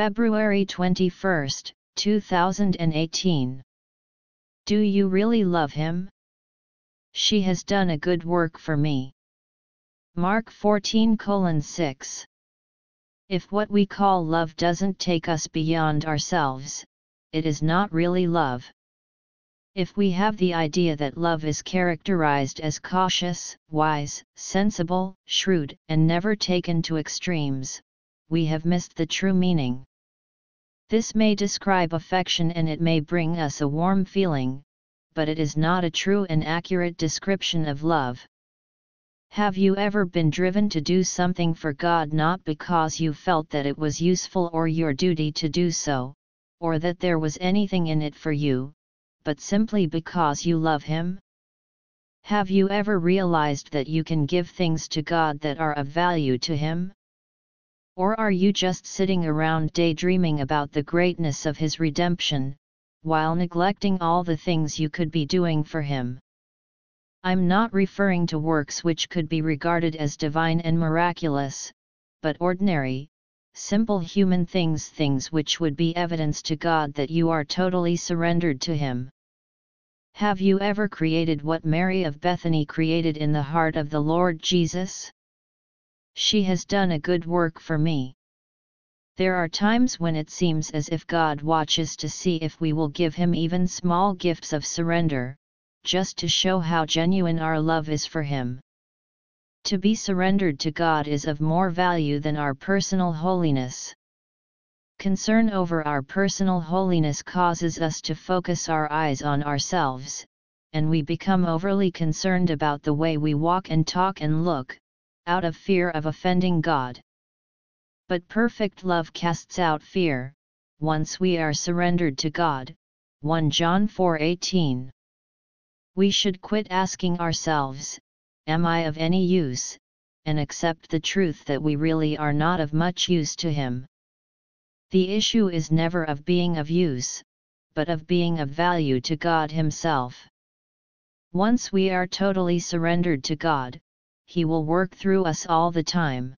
February 21, 2018. Do you really love him? She has done a good work for me. Mark 14 6. If what we call love doesn't take us beyond ourselves, it is not really love. If we have the idea that love is characterized as cautious, wise, sensible, shrewd, and never taken to extremes, we have missed the true meaning. This may describe affection and it may bring us a warm feeling, but it is not a true and accurate description of love. Have you ever been driven to do something for God not because you felt that it was useful or your duty to do so, or that there was anything in it for you, but simply because you love Him? Have you ever realized that you can give things to God that are of value to Him? Or are you just sitting around daydreaming about the greatness of His redemption, while neglecting all the things you could be doing for Him? I'm not referring to works which could be regarded as divine and miraculous, but ordinary, simple human things things which would be evidence to God that you are totally surrendered to Him. Have you ever created what Mary of Bethany created in the heart of the Lord Jesus? She has done a good work for me. There are times when it seems as if God watches to see if we will give Him even small gifts of surrender, just to show how genuine our love is for Him. To be surrendered to God is of more value than our personal holiness. Concern over our personal holiness causes us to focus our eyes on ourselves, and we become overly concerned about the way we walk and talk and look, out of fear of offending God. But perfect love casts out fear, once we are surrendered to God. 1 John 4:18 we should quit asking ourselves, Am I of any use? and accept the truth that we really are not of much use to Him. The issue is never of being of use, but of being of value to God Himself. Once we are totally surrendered to God, He will work through us all the time.